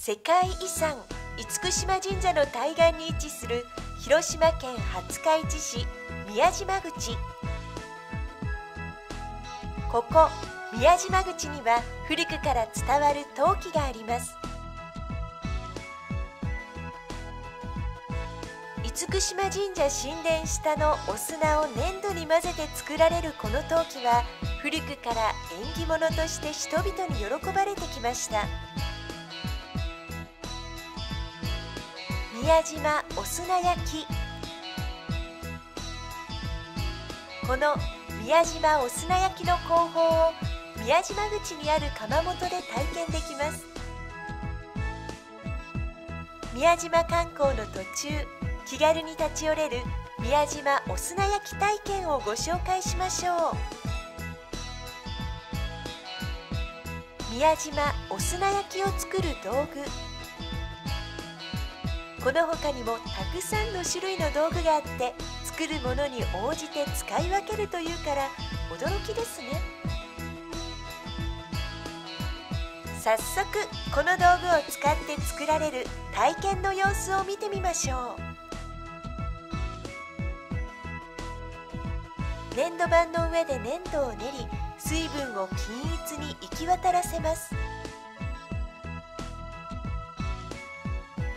世界遺産厳島神社の対岸に位置する広島県廿日市市宮島口。ここ宮島口には古くから伝わる陶器があります。厳島神社神殿下のお砂を粘土に混ぜて作られるこの陶器は古くから縁起物として人々に喜ばれてきました。宮島お砂焼き。この宮島お砂焼きの工法を宮島口にある窯元で体験できます。宮島観光の途中気軽に立ち寄れる宮島お砂焼き体験をご紹介しましょう。宮島お砂焼きを作る道具この他にもたくさんの種類の道具があって作るものに応じて使い分けるというから驚きですね。早速この道具を使って作られる体験の様子を見てみましょう。粘土板の上で粘土を練り水分を均一に行き渡らせます。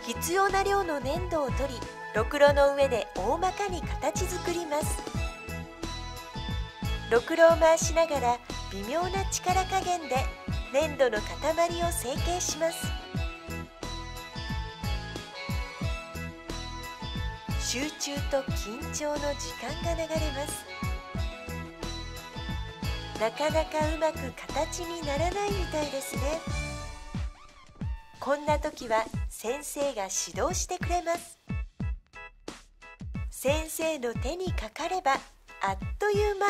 必要な量の粘土を取りろくろの上で大まかに形作ります。ろくろを回しながら微妙な力加減で粘土の塊を成形します。集中と緊張の時間が流れます。なかなかうまく形にならないみたいですね。こんな時は先生が指導してくれます。先生の手にかかればあっという間。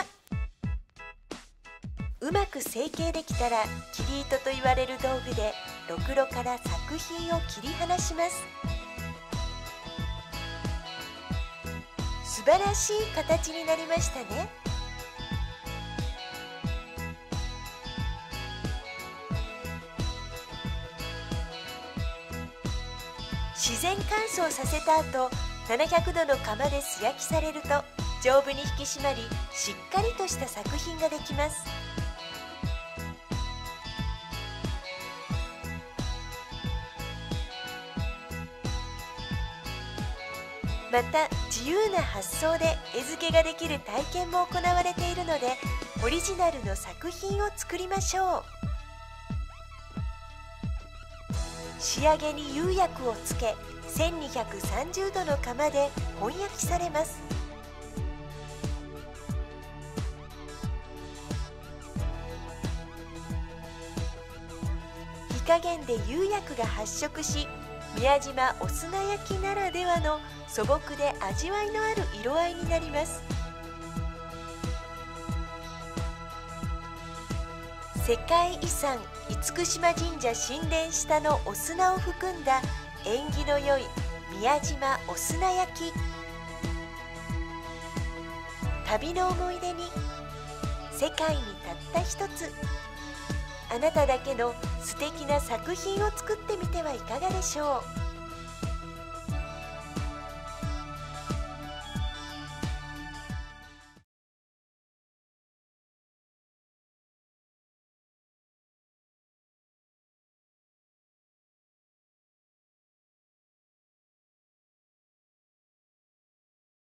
うまく成形できたら切り糸と言われる道具でろくろから作品を切り離します。素晴らしい形になりましたね。自然乾燥させた後700度の窯で素焼きされると丈夫に引き締まりしっかりとした作品ができます。また自由な発想で絵付けができる体験も行われているのでオリジナルの作品を作りましょう。仕上げに釉薬をつけ1230度の窯で本焼きされます。火加減で釉薬が発色し宮島お砂焼きならではの素朴で味わいのある色合いになります。世界遺産厳島神社神殿下のお砂を含んだ縁起の良い宮島お砂焼き。旅の思い出に世界にたった一つあなただけの素敵な作品を作ってみてはいかがでしょう。